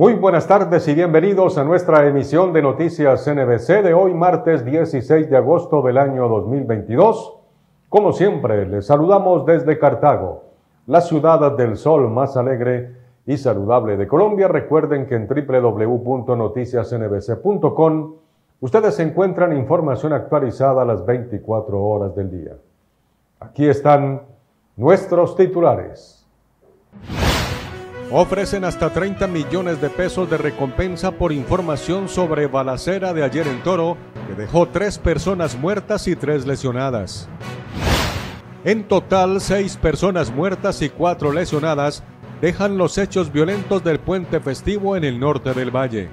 Muy buenas tardes y bienvenidos a nuestra emisión de Noticias NBC de hoy, martes 16 de agosto del año 2022. Como siempre, les saludamos desde Cartago, la ciudad del sol más alegre y saludable de Colombia. Recuerden que en www.noticiasnbc.com ustedes encuentran información actualizada a las 24 horas del día. Aquí están nuestros titulares ofrecen hasta 30 millones de pesos de recompensa por información sobre balacera de ayer en Toro, que dejó tres personas muertas y tres lesionadas. En total, seis personas muertas y cuatro lesionadas dejan los hechos violentos del puente festivo en el norte del valle.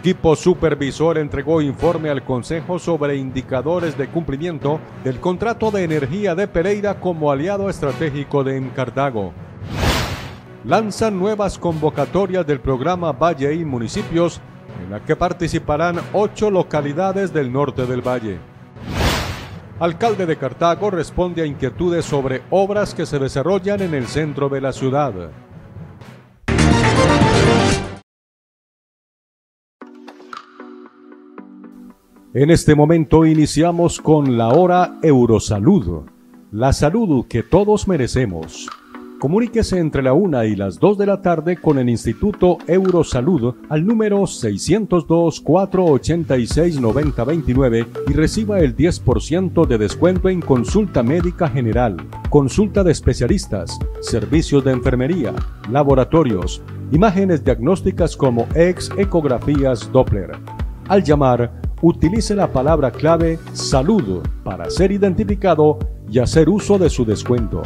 Equipo supervisor entregó informe al Consejo sobre indicadores de cumplimiento del contrato de energía de Pereira como aliado estratégico de Encartago lanzan nuevas convocatorias del programa Valle y Municipios, en la que participarán ocho localidades del norte del valle. Alcalde de Cartago responde a inquietudes sobre obras que se desarrollan en el centro de la ciudad. En este momento iniciamos con la hora Eurosalud, la salud que todos merecemos. Comuníquese entre la 1 y las 2 de la tarde con el Instituto Eurosalud al número 602-486-9029 y reciba el 10% de descuento en consulta médica general, consulta de especialistas, servicios de enfermería, laboratorios, imágenes diagnósticas como ex ecografías Doppler. Al llamar, utilice la palabra clave salud para ser identificado y hacer uso de su descuento.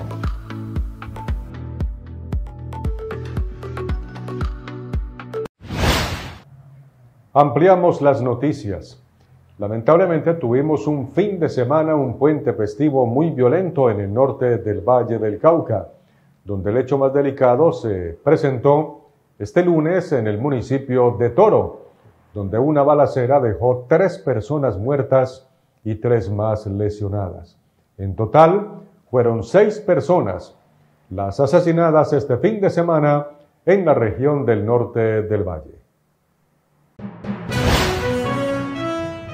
Ampliamos las noticias. Lamentablemente tuvimos un fin de semana, un puente festivo muy violento en el norte del Valle del Cauca, donde el hecho más delicado se presentó este lunes en el municipio de Toro, donde una balacera dejó tres personas muertas y tres más lesionadas. En total, fueron seis personas las asesinadas este fin de semana en la región del norte del Valle.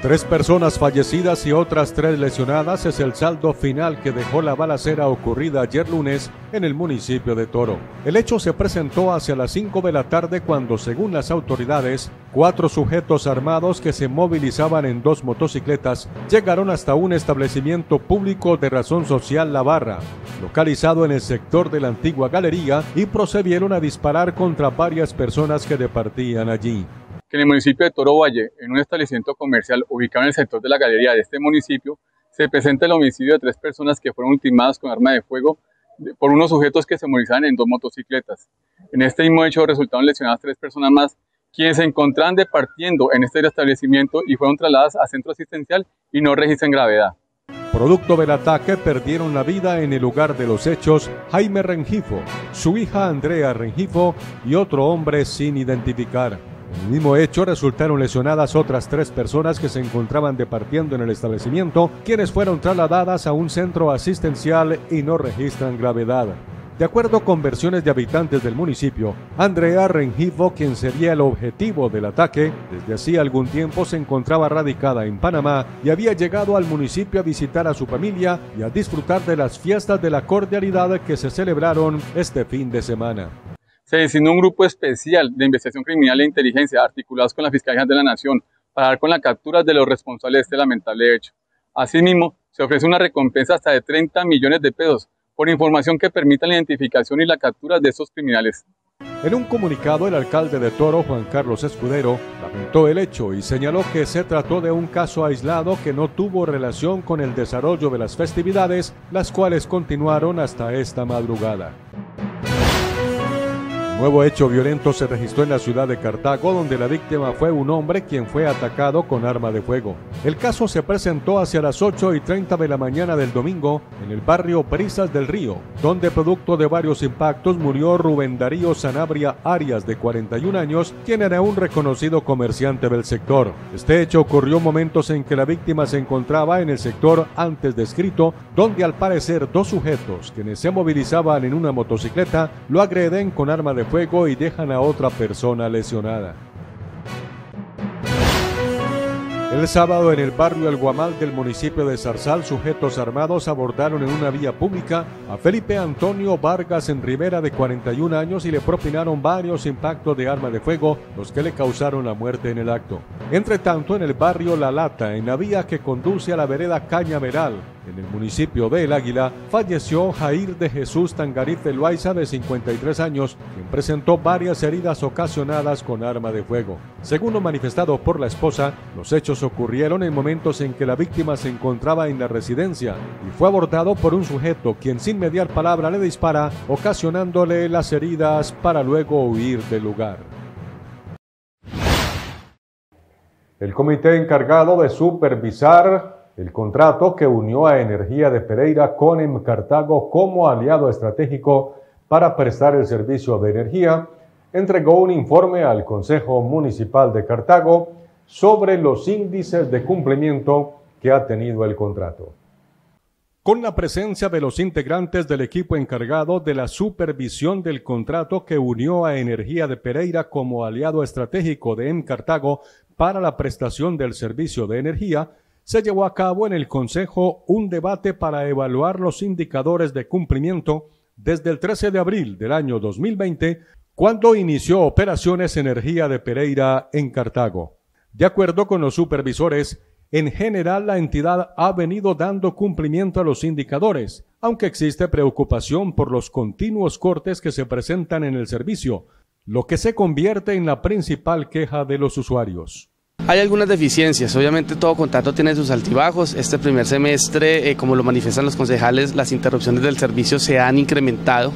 Tres personas fallecidas y otras tres lesionadas es el saldo final que dejó la balacera ocurrida ayer lunes en el municipio de Toro. El hecho se presentó hacia las 5 de la tarde cuando, según las autoridades, cuatro sujetos armados que se movilizaban en dos motocicletas llegaron hasta un establecimiento público de razón social La Barra, localizado en el sector de la antigua galería, y procedieron a disparar contra varias personas que departían allí en el municipio de Toro Valle, en un establecimiento comercial ubicado en el sector de la galería de este municipio, se presenta el homicidio de tres personas que fueron ultimadas con arma de fuego por unos sujetos que se movilizaban en dos motocicletas. En este mismo hecho resultaron lesionadas tres personas más, quienes se encontraban departiendo en este establecimiento y fueron trasladadas a centro asistencial y no registran gravedad. Producto del ataque perdieron la vida en el lugar de los hechos Jaime Rengifo, su hija Andrea Rengifo y otro hombre sin identificar. El mismo hecho resultaron lesionadas otras tres personas que se encontraban departiendo en el establecimiento, quienes fueron trasladadas a un centro asistencial y no registran gravedad. De acuerdo con versiones de habitantes del municipio, Andrea Rengifo, quien sería el objetivo del ataque, desde hacía algún tiempo se encontraba radicada en Panamá y había llegado al municipio a visitar a su familia y a disfrutar de las fiestas de la cordialidad que se celebraron este fin de semana se designó un grupo especial de investigación criminal e inteligencia articulados con la Fiscalía de la Nación para dar con la captura de los responsables de este lamentable hecho. Asimismo, se ofrece una recompensa hasta de 30 millones de pesos por información que permita la identificación y la captura de estos criminales. En un comunicado, el alcalde de Toro, Juan Carlos Escudero, lamentó el hecho y señaló que se trató de un caso aislado que no tuvo relación con el desarrollo de las festividades, las cuales continuaron hasta esta madrugada nuevo hecho violento se registró en la ciudad de Cartago, donde la víctima fue un hombre quien fue atacado con arma de fuego. El caso se presentó hacia las 8 y 30 de la mañana del domingo en el barrio Brisas del Río, donde producto de varios impactos murió Rubén Darío Sanabria Arias, de 41 años, quien era un reconocido comerciante del sector. Este hecho ocurrió momentos en que la víctima se encontraba en el sector antes descrito, donde al parecer dos sujetos, quienes se movilizaban en una motocicleta, lo agreden con arma de fuego y dejan a otra persona lesionada. El sábado en el barrio El Guamal del municipio de Zarzal, sujetos armados abordaron en una vía pública a Felipe Antonio Vargas en Rivera de 41 años y le propinaron varios impactos de arma de fuego, los que le causaron la muerte en el acto. Entre tanto, en el barrio La Lata, en la vía que conduce a la vereda Cañaveral, en el municipio de El Águila, falleció Jair de Jesús Tangarife Loaiza de 53 años, quien presentó varias heridas ocasionadas con arma de fuego. Según lo manifestado por la esposa, los hechos ocurrieron en momentos en que la víctima se encontraba en la residencia y fue abordado por un sujeto quien sin mediar palabra le dispara, ocasionándole las heridas para luego huir del lugar. El comité encargado de supervisar el contrato que unió a Energía de Pereira con M Cartago como aliado estratégico para prestar el servicio de energía, entregó un informe al Consejo Municipal de Cartago sobre los índices de cumplimiento que ha tenido el contrato. Con la presencia de los integrantes del equipo encargado de la supervisión del contrato que unió a Energía de Pereira como aliado estratégico de M Cartago para la prestación del servicio de energía, se llevó a cabo en el Consejo un debate para evaluar los indicadores de cumplimiento desde el 13 de abril del año 2020, cuando inició operaciones Energía de Pereira en Cartago. De acuerdo con los supervisores, en general la entidad ha venido dando cumplimiento a los indicadores, aunque existe preocupación por los continuos cortes que se presentan en el servicio, lo que se convierte en la principal queja de los usuarios. Hay algunas deficiencias, obviamente todo contrato tiene sus altibajos. Este primer semestre, eh, como lo manifiestan los concejales, las interrupciones del servicio se han incrementado,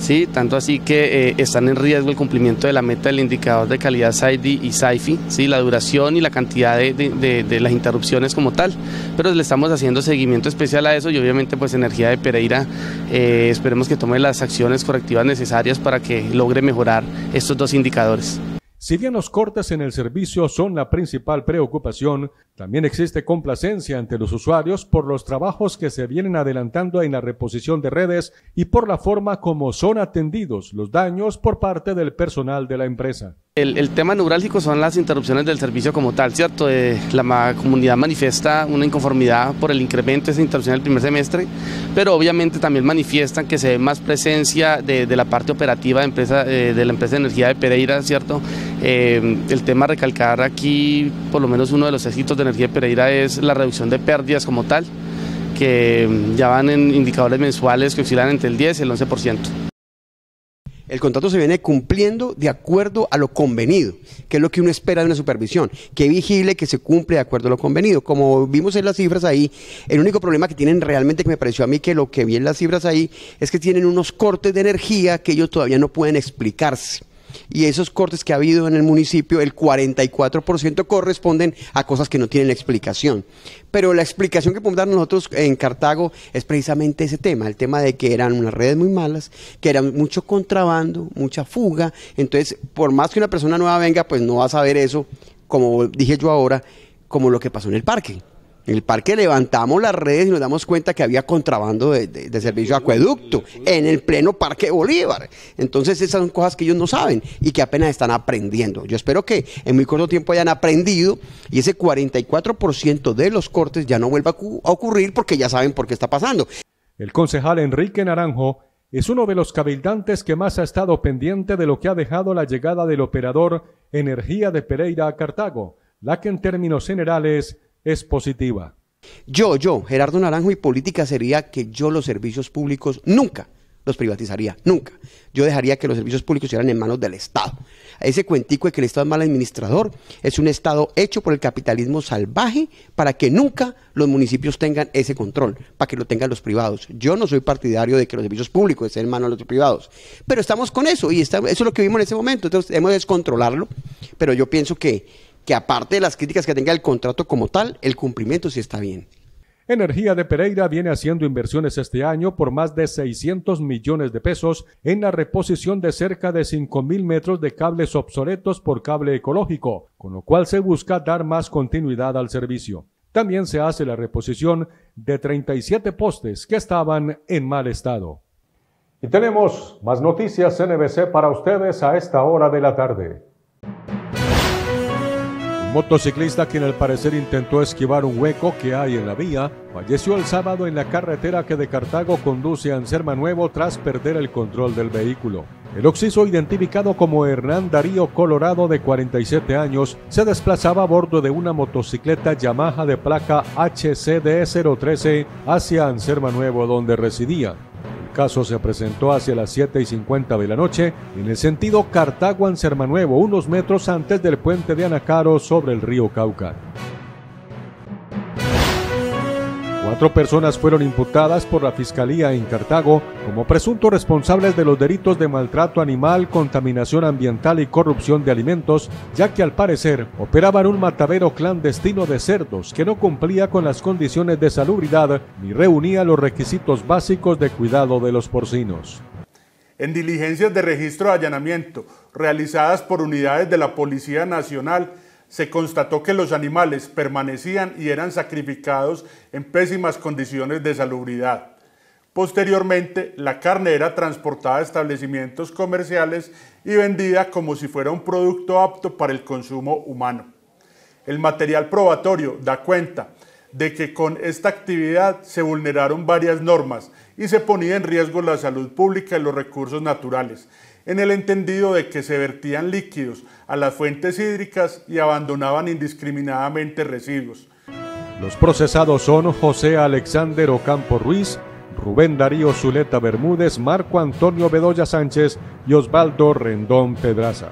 ¿sí? tanto así que eh, están en riesgo el cumplimiento de la meta del indicador de calidad SAIDI y SAIFI, ¿sí? la duración y la cantidad de, las interrupciones como tal. Pero le estamos haciendo seguimiento especial a eso y obviamente pues Energía de Pereira eh, esperemos que tome las acciones correctivas necesarias para que logre mejorar estos dos indicadores. Si bien los cortes en el servicio son la principal preocupación, también existe complacencia ante los usuarios por los trabajos que se vienen adelantando en la reposición de redes y por la forma como son atendidos los daños por parte del personal de la empresa. El, tema neurálgico son las interrupciones del servicio como tal, ¿cierto? Eh, la comunidad manifiesta una inconformidad por el incremento de esa interrupción del primer semestre, pero obviamente también manifiestan que se ve más presencia de, la parte operativa eh, de la empresa de energía de Pereira, ¿cierto? Eh, el tema recalcar aquí, por lo menos uno de los éxitos de energía de Pereira es la reducción de pérdidas como tal, que ya van en indicadores mensuales que oscilan entre el 10 y el 11%. El contrato se viene cumpliendo de acuerdo a lo convenido, que es lo que uno espera de una supervisión, que vigile que se cumple de acuerdo a lo convenido. Como vimos en las cifras ahí, el único problema que tienen realmente que me pareció a mí que lo que vi en las cifras ahí es que tienen unos cortes de energía que ellos todavía no pueden explicarse y esos cortes que ha habido en el municipio, el 44% corresponden a cosas que no tienen explicación. Pero la explicación que podemos dar nosotros en Cartago es precisamente ese tema, el tema de que eran unas redes muy malas, que era mucho contrabando, mucha fuga. Entonces, por más que una persona nueva venga, pues no va a saber eso, como dije yo ahora, como lo que pasó en el parque. En el parque levantamos las redes y nos damos cuenta que había contrabando de, servicio acueducto en el pleno Parque Bolívar. Entonces esas son cosas que ellos no saben y que apenas están aprendiendo. Yo espero que en muy corto tiempo hayan aprendido y ese 44% de los cortes ya no vuelva a ocurrir porque ya saben por qué está pasando. El concejal Enrique Naranjo es uno de los cabildantes que más ha estado pendiente de lo que ha dejado la llegada del operador Energía de Pereira a Cartago, la que en términos generales es positiva. Yo, yo, Gerardo Naranjo, y política sería que yo los servicios públicos nunca los privatizaría, nunca. Yo dejaría que los servicios públicos estuvieran en manos del Estado. Ese cuentico de que el Estado es mal administrador es un Estado hecho por el capitalismo salvaje para que nunca los municipios tengan ese control, para que lo tengan los privados. Yo no soy partidario de que los servicios públicos estén en manos de los privados, pero estamos con eso y eso es lo que vimos en ese momento. Entonces, debemos descontrolarlo, pero yo pienso que que aparte de las críticas que tenga el contrato como tal, el cumplimiento sí está bien. Energía de Pereira viene haciendo inversiones este año por más de 600 millones de pesos en la reposición de cerca de 5.000 metros de cables obsoletos por cable ecológico, con lo cual se busca dar más continuidad al servicio. También se hace la reposición de 37 postes que estaban en mal estado. Y tenemos más noticias NBC para ustedes a esta hora de la tarde. Motociclista quien al parecer intentó esquivar un hueco que hay en la vía, falleció el sábado en la carretera que de Cartago conduce a Anserma Nuevo tras perder el control del vehículo. El occiso, identificado como Hernán Darío Colorado de 47 años, se desplazaba a bordo de una motocicleta Yamaha de placa HCD 013 hacia Anserma Nuevo donde residía caso se presentó hacia las 7 y 50 de la noche en el sentido Cartago-Ansermanuevo, unos metros antes del puente de Anacaro sobre el río Cauca. Cuatro personas fueron imputadas por la Fiscalía en Cartago como presuntos responsables de los delitos de maltrato animal, contaminación ambiental y corrupción de alimentos, ya que al parecer operaban un matadero clandestino de cerdos que no cumplía con las condiciones de salubridad ni reunía los requisitos básicos de cuidado de los porcinos. En diligencias de registro de allanamiento realizadas por unidades de la Policía Nacional, se constató que los animales permanecían y eran sacrificados en pésimas condiciones de salubridad. Posteriormente, la carne era transportada a establecimientos comerciales y vendida como si fuera un producto apto para el consumo humano. El material probatorio da cuenta de que con esta actividad se vulneraron varias normas y se ponía en riesgo la salud pública y los recursos naturales, en el entendido de que se vertían líquidos a las fuentes hídricas y abandonaban indiscriminadamente residuos. Los procesados son José Alexander Ocampo Ruiz, Rubén Darío Zuleta Bermúdez, Marco Antonio Bedoya Sánchez y Osvaldo Rendón Pedraza.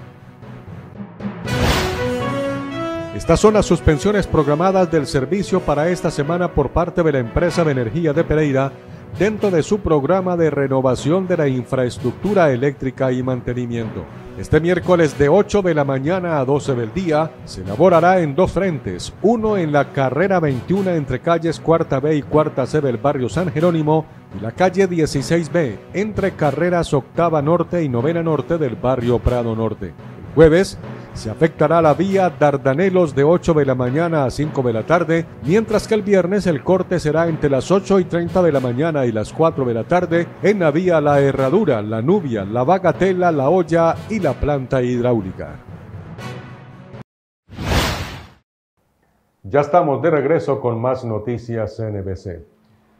Estas son las suspensiones programadas del servicio para esta semana por parte de la empresa de energía de Pereira dentro de su programa de renovación de la infraestructura eléctrica y mantenimiento. Este miércoles de 8 de la mañana a 12 del día se elaborará en dos frentes, uno en la carrera 21 entre calles Cuarta B y Cuarta C del barrio San Jerónimo y la calle 16B entre carreras Octava Norte y Novena Norte del barrio Prado Norte. Jueves se afectará la vía Dardanelos de 8 de la mañana a 5 de la tarde, mientras que el viernes el corte será entre las 8 y 30 de la mañana y las 4 de la tarde en la vía La Herradura, La Nubia, La Bagatela, La Olla y la planta hidráulica. Ya estamos de regreso con más noticias NBC.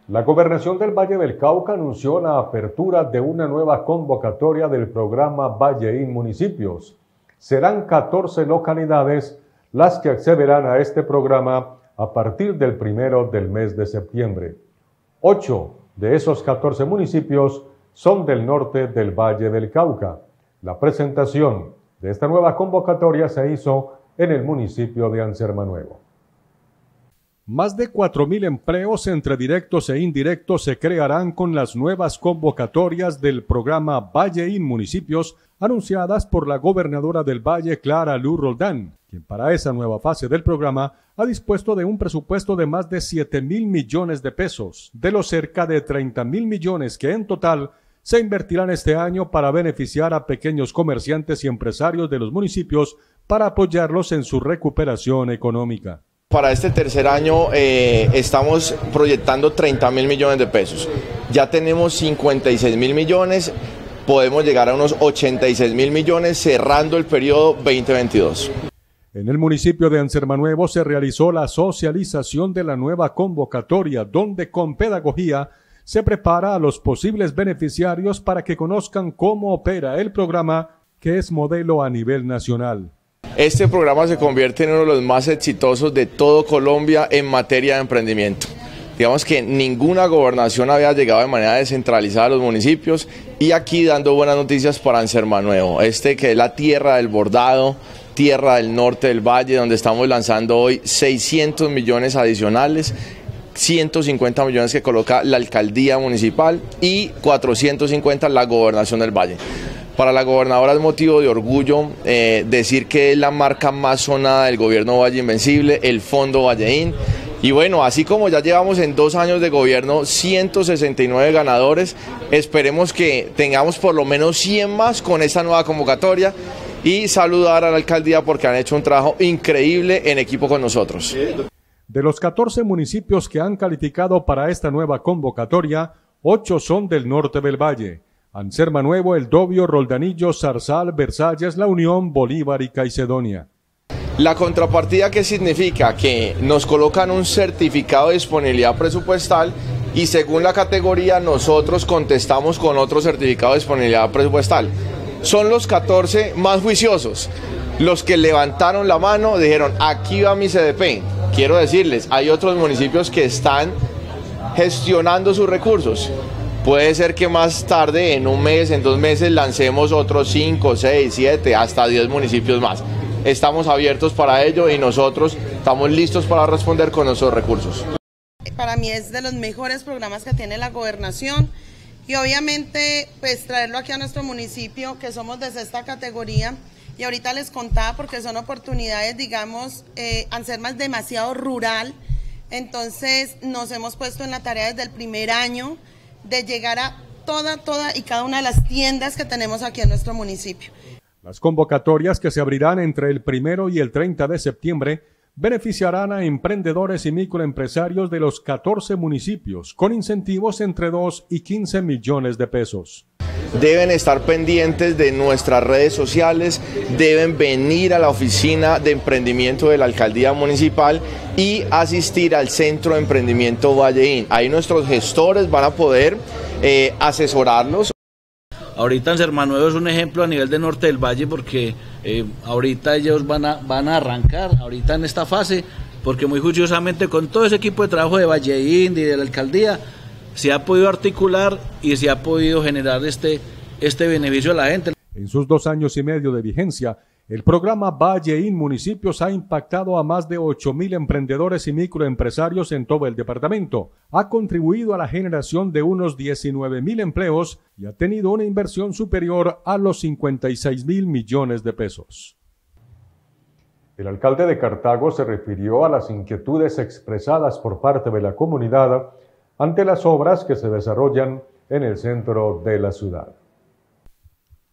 La gobernación del Valle del Cauca anunció la apertura de una nueva convocatoria del programa Valleín Municipios serán 14 localidades las que accederán a este programa a partir del primero del mes de septiembre. Ocho de esos 14 municipios son del norte del Valle del Cauca. La presentación de esta nueva convocatoria se hizo en el municipio de Anserma Nuevo. Más de 4.000 empleos entre directos e indirectos se crearán con las nuevas convocatorias del programa Valle In Municipios anunciadas por la gobernadora del Valle, Clara Luz Roldán, quien para esa nueva fase del programa ha dispuesto de un presupuesto de más de 7 mil millones de pesos, de los cerca de 30 mil millones que en total se invertirán este año para beneficiar a pequeños comerciantes y empresarios de los municipios para apoyarlos en su recuperación económica. Para este tercer año eh, estamos proyectando 30 mil millones de pesos. Ya tenemos 56 mil millones, podemos llegar a unos 86 mil millones cerrando el periodo 2022. En el municipio de Ansermanuevo se realizó la socialización de la nueva convocatoria, donde con pedagogía se prepara a los posibles beneficiarios para que conozcan cómo opera el programa que es modelo a nivel nacional. Este programa se convierte en uno de los más exitosos de todo Colombia en materia de emprendimiento. Digamos que ninguna gobernación había llegado de manera descentralizada a los municipios y aquí dando buenas noticias para Anserma Nuevo, este que es la tierra del bordado, tierra del norte del valle, donde estamos lanzando hoy 600 millones adicionales 150 millones que coloca la alcaldía municipal y 450 la gobernación del Valle. Para la gobernadora es motivo de orgullo eh, decir que es la marca más sonada del gobierno Valle Invencible, el Fondo Valleín. Y bueno, así como ya llevamos en dos años de gobierno 169 ganadores, esperemos que tengamos por lo menos 100 más con esta nueva convocatoria y saludar a la alcaldía porque han hecho un trabajo increíble en equipo con nosotros. De los 14 municipios que han calificado para esta nueva convocatoria, 8 son del norte del valle. Anserma Nuevo, El Dobio, Roldanillo, Zarzal, Versalles, La Unión, Bolívar y Caicedonia. La contrapartida que significa que nos colocan un certificado de disponibilidad presupuestal y según la categoría nosotros contestamos con otro certificado de disponibilidad presupuestal. Son los 14 más juiciosos. Los que levantaron la mano dijeron, aquí va mi CDP. Quiero decirles, hay otros municipios que están gestionando sus recursos. Puede ser que más tarde, en un mes, en dos meses, lancemos otros 5, 6, 7, hasta 10 municipios más. Estamos abiertos para ello y nosotros estamos listos para responder con nuestros recursos. Para mí es de los mejores programas que tiene la gobernación y obviamente pues traerlo aquí a nuestro municipio que somos de esta categoría. Y ahorita les contaba porque son oportunidades digamos eh, ser más demasiado rural entonces nos hemos puesto en la tarea desde el primer año de llegar a toda, toda y cada una de las tiendas que tenemos aquí en nuestro municipio. Las convocatorias que se abrirán entre el primero y el 30 de septiembre beneficiarán a emprendedores y microempresarios de los 14 municipios con incentivos entre 2 y 15 millones de pesos. Deben estar pendientes de nuestras redes sociales, deben venir a la oficina de emprendimiento de la alcaldía municipal y asistir al centro de emprendimiento Valleín. Ahí nuestros gestores van a poder eh, asesorarlos. Ahorita en Sermanuevo es un ejemplo a nivel de norte del valle porque eh, ahorita ellos van a, van a arrancar, ahorita en esta fase, porque muy juiciosamente con todo ese equipo de trabajo de Valle y de la alcaldía se ha podido articular y se ha podido generar este, este beneficio a la gente. En sus dos años y medio de vigencia, el programa Valle In Municipios ha impactado a más de 8.000 emprendedores y microempresarios en todo el departamento, ha contribuido a la generación de unos 19.000 empleos y ha tenido una inversión superior a los 56 mil millones de pesos. El alcalde de Cartago se refirió a las inquietudes expresadas por parte de la comunidad ante las obras que se desarrollan en el centro de la ciudad.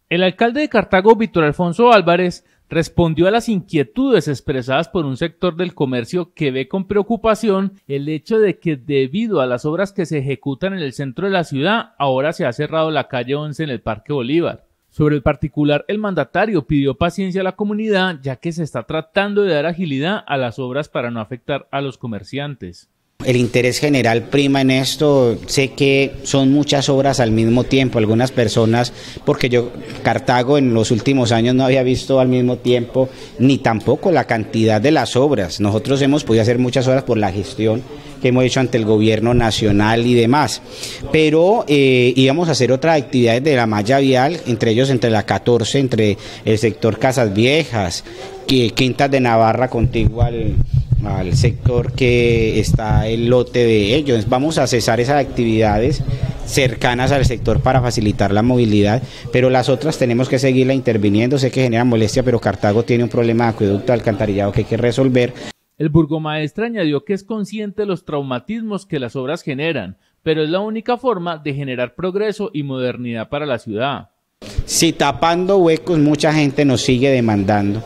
El alcalde de Cartago, Víctor Alfonso Álvarez, respondió a las inquietudes expresadas por un sector del comercio que ve con preocupación el hecho de que debido a las obras que se ejecutan en el centro de la ciudad, ahora se ha cerrado la calle 11 en el Parque Bolívar. Sobre el particular, el mandatario pidió paciencia a la comunidad ya que se está tratando de dar agilidad a las obras para no afectar a los comerciantes. El interés general prima en esto. Sé que son muchas obras al mismo tiempo. Algunas personas, porque yo Cartago en los últimos años no había visto al mismo tiempo ni tampoco la cantidad de las obras. Nosotros hemos podido hacer muchas obras por la gestión que hemos hecho ante el gobierno nacional y demás. Pero eh, íbamos a hacer otras actividades de la malla vial, entre ellos entre la 14, entre el sector Casas Viejas, Quintas de Navarra, contigo al al sector que está el lote de ellos. Vamos a cesar esas actividades cercanas al sector para facilitar la movilidad, pero las otras tenemos que seguirla interviniendo. Sé que genera molestia, pero Cartago tiene un problema de acueducto alcantarillado que hay que resolver. El burgomaestre añadió que es consciente de los traumatismos que las obras generan, pero es la única forma de generar progreso y modernidad para la ciudad. Si tapando huecos mucha gente nos sigue demandando,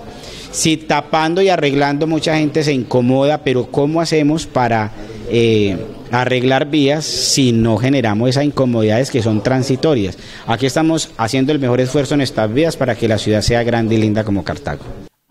si tapando y arreglando mucha gente se incomoda, pero ¿cómo hacemos para eh, arreglar vías si no generamos esas incomodidades que son transitorias? Aquí estamos haciendo el mejor esfuerzo en estas vías para que la ciudad sea grande y linda como Cartago.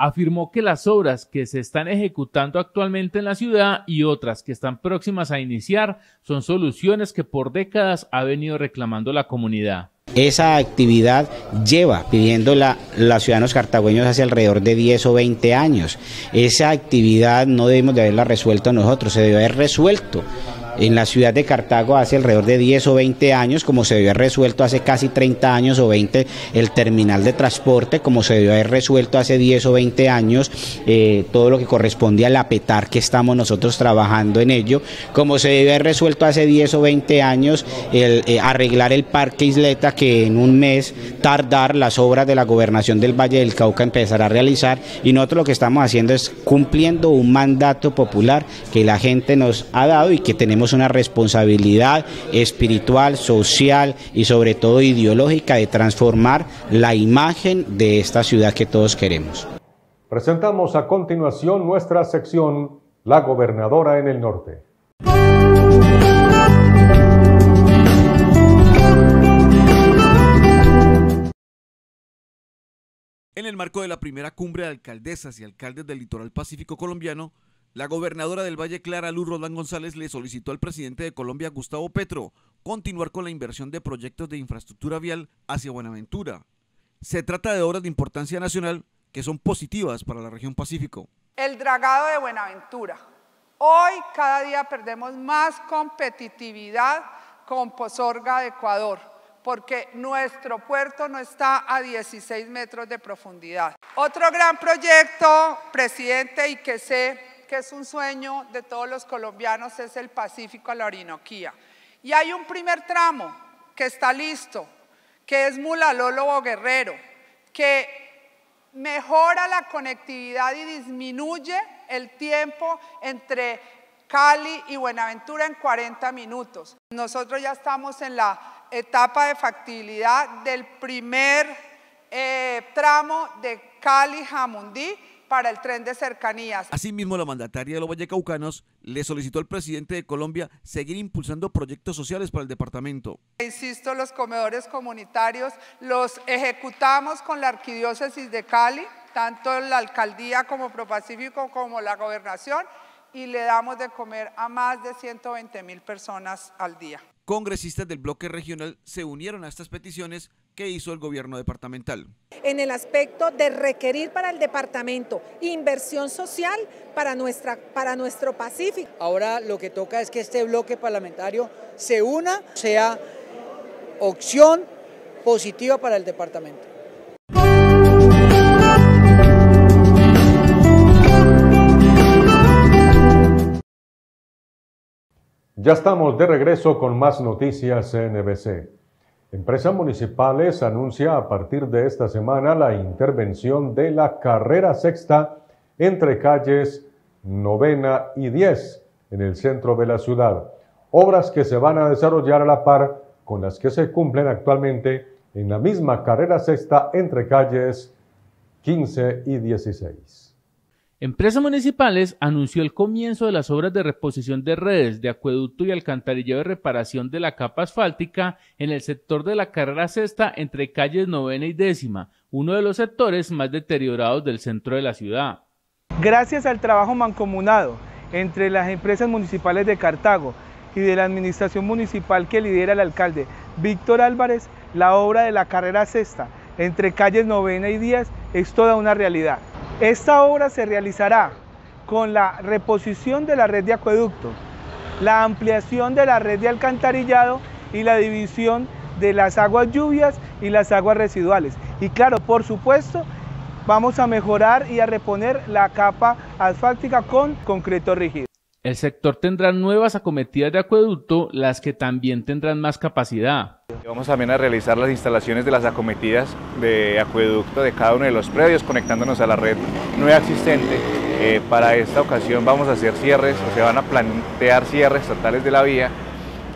Afirmó que las obras que se están ejecutando actualmente en la ciudad y otras que están próximas a iniciar son soluciones que por décadas ha venido reclamando la comunidad. Esa actividad lleva pidiéndola los ciudadanos cartagüeños hace alrededor de 10 o 20 años. Esa actividad no debemos de haberla resuelto nosotros, se debe haber resuelto en la ciudad de Cartago hace alrededor de 10 o 20 años, como se debió haber resuelto hace casi 30 años o 20 el terminal de transporte, como se debió haber resuelto hace 10 o 20 años eh, todo lo que corresponde al apetar que estamos nosotros trabajando en ello, como se debió haber resuelto hace 10 o 20 años el eh, arreglar el parque Isleta que en un mes tardar las obras de la gobernación del Valle del Cauca empezará a realizar. Y nosotros lo que estamos haciendo es cumpliendo un mandato popular que la gente nos ha dado y que tenemos tenemos una responsabilidad espiritual, social y sobre todo ideológica de transformar la imagen de esta ciudad que todos queremos. Presentamos a continuación nuestra sección La gobernadora en el norte. En el marco de la primera cumbre de alcaldesas y alcaldes del litoral pacífico colombiano, la gobernadora del Valle Clara, Luz Roldán González, le solicitó al presidente de Colombia, Gustavo Petro, continuar con la inversión de proyectos de infraestructura vial hacia Buenaventura. Se trata de obras de importancia nacional que son positivas para la región Pacífico. El dragado de Buenaventura. Hoy cada día perdemos más competitividad con Pozorga de Ecuador porque nuestro puerto no está a 16 metros de profundidad. Otro gran proyecto, presidente, y que sé que es un sueño de todos los colombianos, es el Pacífico a la Orinoquía. Y hay un primer tramo que está listo, que es Mulalólogo Guerrero, que mejora la conectividad y disminuye el tiempo entre Cali y Buenaventura en 40 minutos. Nosotros ya estamos en la etapa de factibilidad del primer eh, tramo de Cali-Jamundí para el tren de cercanías. Asimismo, la mandataria de los Vallecaucanos le solicitó al presidente de Colombia seguir impulsando proyectos sociales para el departamento. Insisto, los comedores comunitarios los ejecutamos con la arquidiócesis de Cali, tanto la alcaldía como Propacífico como la gobernación, y le damos de comer a más de 120 mil personas al día congresistas del bloque regional se unieron a estas peticiones que hizo el gobierno departamental. En el aspecto de requerir para el departamento inversión social para, nuestra, para nuestro Pacífico. Ahora lo que toca es que este bloque parlamentario se una, sea opción positiva para el departamento. Ya estamos de regreso con más noticias NBC. Empresas Municipales anuncia a partir de esta semana la intervención de la carrera sexta entre calles novena y 10 en el centro de la ciudad. Obras que se van a desarrollar a la par con las que se cumplen actualmente en la misma carrera sexta entre calles 15 y 16. Empresas Municipales anunció el comienzo de las obras de reposición de redes de acueducto y alcantarillado de reparación de la capa asfáltica en el sector de la carrera sexta entre calles novena y décima, uno de los sectores más deteriorados del centro de la ciudad. Gracias al trabajo mancomunado entre las empresas municipales de Cartago y de la administración municipal que lidera el alcalde Víctor Álvarez, la obra de la carrera sexta entre calles novena y díaz es toda una realidad. Esta obra se realizará con la reposición de la red de acueducto, la ampliación de la red de alcantarillado y la división de las aguas lluvias y las aguas residuales. Y claro, por supuesto, vamos a mejorar y a reponer la capa asfáltica con concreto rígido. El sector tendrá nuevas acometidas de acueducto, las que también tendrán más capacidad. Vamos también a realizar las instalaciones de las acometidas de acueducto de cada uno de los predios, conectándonos a la red nueva existente. Eh, para esta ocasión vamos a hacer cierres, o se van a plantear cierres totales de la vía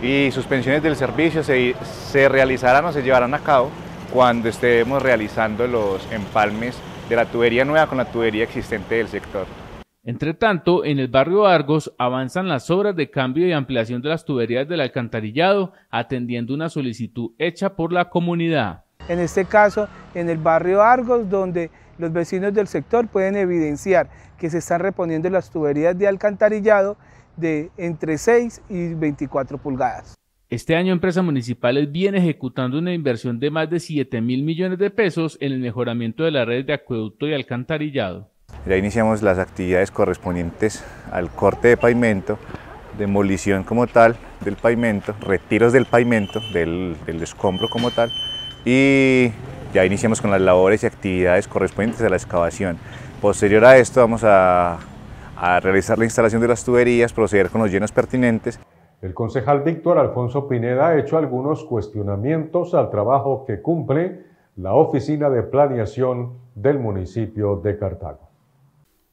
y suspensiones del servicio se, se realizarán o se llevarán a cabo cuando estemos realizando los empalmes de la tubería nueva con la tubería existente del sector. Entre tanto, en el barrio Argos avanzan las obras de cambio y ampliación de las tuberías del alcantarillado, atendiendo una solicitud hecha por la comunidad. En este caso, en el barrio Argos, donde los vecinos del sector pueden evidenciar que se están reponiendo las tuberías de alcantarillado de entre 6 y 24 pulgadas. Este año Empresas Municipales viene ejecutando una inversión de más de 7 mil millones de pesos en el mejoramiento de la red de acueducto y alcantarillado. Ya iniciamos las actividades correspondientes al corte de pavimento, demolición como tal del pavimento, retiros del pavimento, del, escombro como tal y ya iniciamos con las labores y actividades correspondientes a la excavación. Posterior a esto vamos a, a realizar la instalación de las tuberías, proceder con los llenos pertinentes. El concejal Víctor Alfonso Pineda ha hecho algunos cuestionamientos al trabajo que cumple la Oficina de Planeación del municipio de Cartago.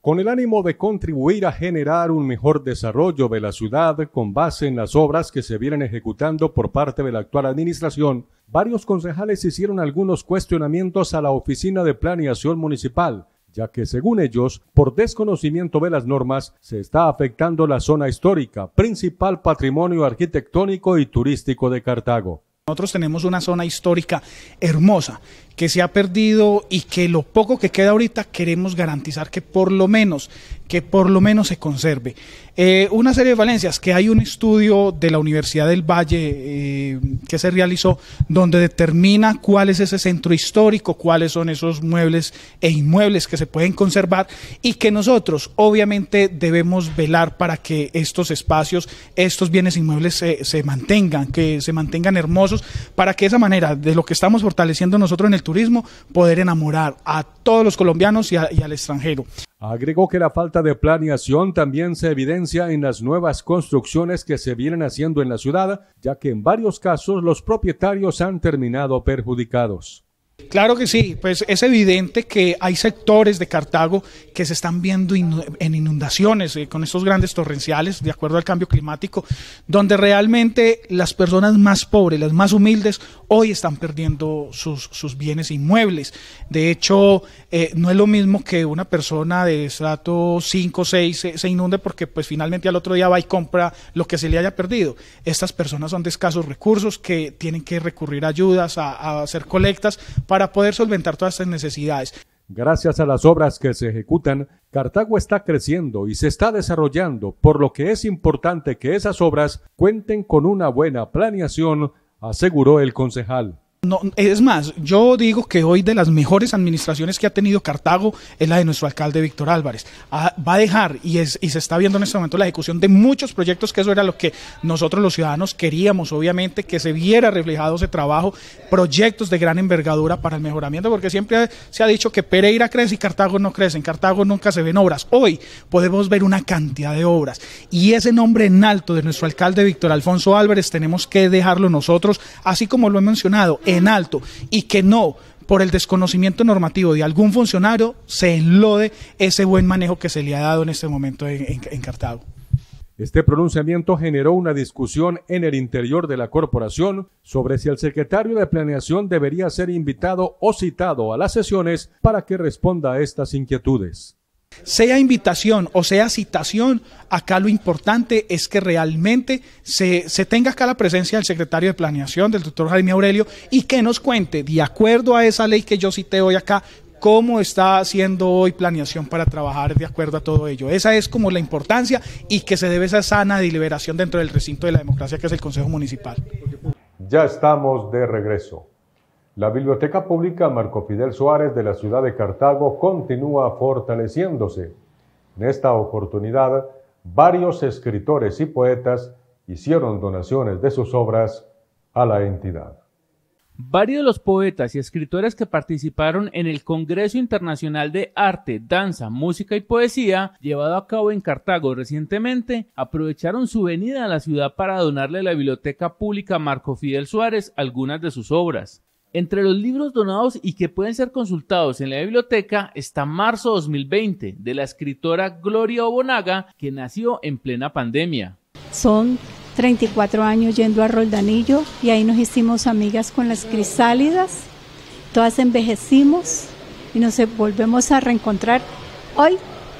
Con el ánimo de contribuir a generar un mejor desarrollo de la ciudad con base en las obras que se vienen ejecutando por parte de la actual administración, varios concejales hicieron algunos cuestionamientos a la Oficina de Planeación Municipal, ya que según ellos, por desconocimiento de las normas, se está afectando la zona histórica, principal patrimonio arquitectónico y turístico de Cartago. Nosotros tenemos una zona histórica hermosa que se ha perdido y que lo poco que queda ahorita queremos garantizar que por lo menos que por lo menos se conserve. Eh, una serie de valencias, que hay un estudio de la Universidad del Valle eh, que se realizó donde determina cuál es ese centro histórico, cuáles son esos muebles e inmuebles que se pueden conservar y que nosotros obviamente debemos velar para que estos espacios, estos bienes inmuebles se, se mantengan, que se mantengan hermosos, para que esa manera de lo que estamos fortaleciendo nosotros en el turismo, poder enamorar a todos los colombianos y, al extranjero. Agregó que la falta de planeación también se evidencia en las nuevas construcciones que se vienen haciendo en la ciudad, ya que en varios casos los propietarios han terminado perjudicados. Claro que sí, pues es evidente que hay sectores de Cartago que se están viendo en inundaciones eh, con estos grandes torrenciales, de acuerdo al cambio climático, donde realmente las personas más pobres, las más humildes, hoy están perdiendo sus, sus bienes inmuebles. De hecho, eh, no es lo mismo que una persona de estrato 5 o 6 se, inunde porque pues finalmente al otro día va y compra lo que se le haya perdido. Estas personas son de escasos recursos que tienen que recurrir a ayudas, a, a hacer colectas para poder solventar todas estas necesidades. Gracias a las obras que se ejecutan, Cartago está creciendo y se está desarrollando, por lo que es importante que esas obras cuenten con una buena planeación, aseguró el concejal. No, es más, yo digo que hoy de las mejores administraciones que ha tenido Cartago es la de nuestro alcalde Víctor Álvarez. Ah, va a dejar y, es, y se está viendo en este momento la ejecución de muchos proyectos, que eso era lo que nosotros los ciudadanos queríamos, obviamente, que se viera reflejado ese trabajo, proyectos de gran envergadura para el mejoramiento, porque siempre se ha dicho que Pereira crece y Cartago no crece, en Cartago nunca se ven obras. Hoy podemos ver una cantidad de obras y ese nombre en alto de nuestro alcalde Víctor Alfonso Álvarez tenemos que dejarlo nosotros, así como lo he mencionado en alto y que no por el desconocimiento normativo de algún funcionario se enlode ese buen manejo que se le ha dado en este momento en, en, Cartago. Este pronunciamiento generó una discusión en el interior de la corporación sobre si el secretario de Planeación debería ser invitado o citado a las sesiones para que responda a estas inquietudes. Sea invitación o sea citación, acá lo importante es que realmente se, se, tenga acá la presencia del secretario de Planeación, del doctor Jaime Aurelio, y que nos cuente, de acuerdo a esa ley que yo cité hoy acá, cómo está haciendo hoy planeación para trabajar de acuerdo a todo ello. Esa es como la importancia y que se debe esa sana deliberación dentro del recinto de la democracia que es el Consejo Municipal. Ya estamos de regreso. La Biblioteca Pública Marco Fidel Suárez de la ciudad de Cartago continúa fortaleciéndose. En esta oportunidad, varios escritores y poetas hicieron donaciones de sus obras a la entidad. Varios de los poetas y escritores que participaron en el Congreso Internacional de Arte, Danza, Música y Poesía, llevado a cabo en Cartago recientemente, aprovecharon su venida a la ciudad para donarle a la Biblioteca Pública Marco Fidel Suárez algunas de sus obras. Entre los libros donados y que pueden ser consultados en la biblioteca está Marzo 2020 de la escritora Gloria Obonaga, que nació en plena pandemia. Son 34 años yendo a Roldanillo y ahí nos hicimos amigas con las crisálidas. Todas envejecimos y nos volvemos a reencontrar hoy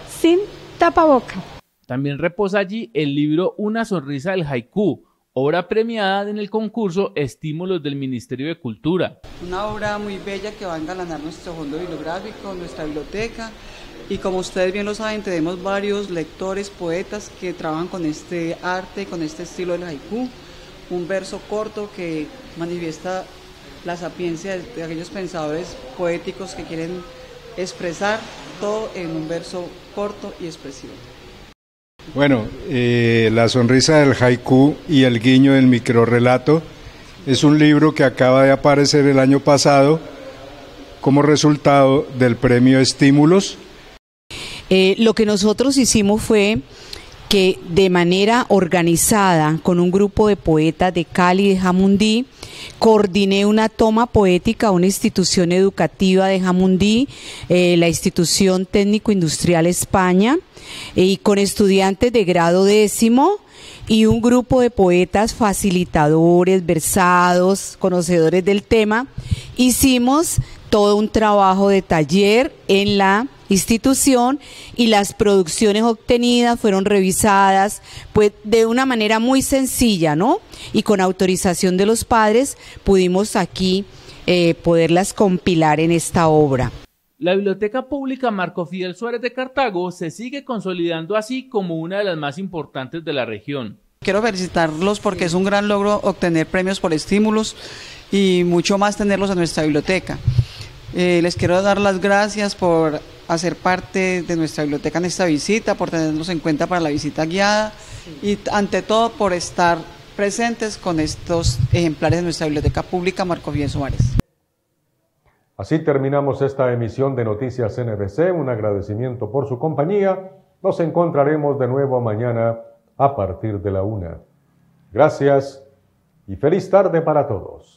sin tapaboca. También reposa allí el libro Una sonrisa del haiku, obra premiada en el concurso Estímulos del Ministerio de Cultura. Una obra muy bella que va a engalanar nuestro fondo bibliográfico, nuestra biblioteca. Y como ustedes bien lo saben, tenemos varios lectores, poetas que trabajan con este arte, con este estilo del haiku. Un verso corto que manifiesta la sapiencia de aquellos pensadores poéticos que quieren expresar todo en un verso corto y expresivo. Bueno, eh, La sonrisa del haiku y el guiño del microrrelato es un libro que acaba de aparecer el año pasado como resultado del premio Estímulos. Eh, lo que nosotros hicimos fue que de manera organizada con un grupo de poetas de Cali y de Jamundí, coordiné una toma poética a una institución educativa de Jamundí, eh, la institución técnico industrial España, y con estudiantes de grado décimo y un grupo de poetas facilitadores, versados, conocedores del tema, hicimos todo un trabajo de taller en la institución y las producciones obtenidas fueron revisadas pues de una manera muy sencilla, ¿no? Y con autorización de los padres pudimos aquí eh, poderlas compilar en esta obra. La Biblioteca Pública Marco Fidel Suárez de Cartago se sigue consolidando así como una de las más importantes de la región. Quiero felicitarlos porque es un gran logro obtener premios por estímulos y mucho más tenerlos en nuestra biblioteca. Eh, les quiero dar las gracias por hacer parte de nuestra biblioteca en esta visita, por tenernos en cuenta para la visita guiada y ante todo por estar presentes con estos ejemplares de nuestra biblioteca pública Marco Fidel Suárez. Así terminamos esta emisión de Noticias NBC. Un agradecimiento por su compañía. Nos encontraremos de nuevo mañana a partir de la una. Gracias y feliz tarde para todos.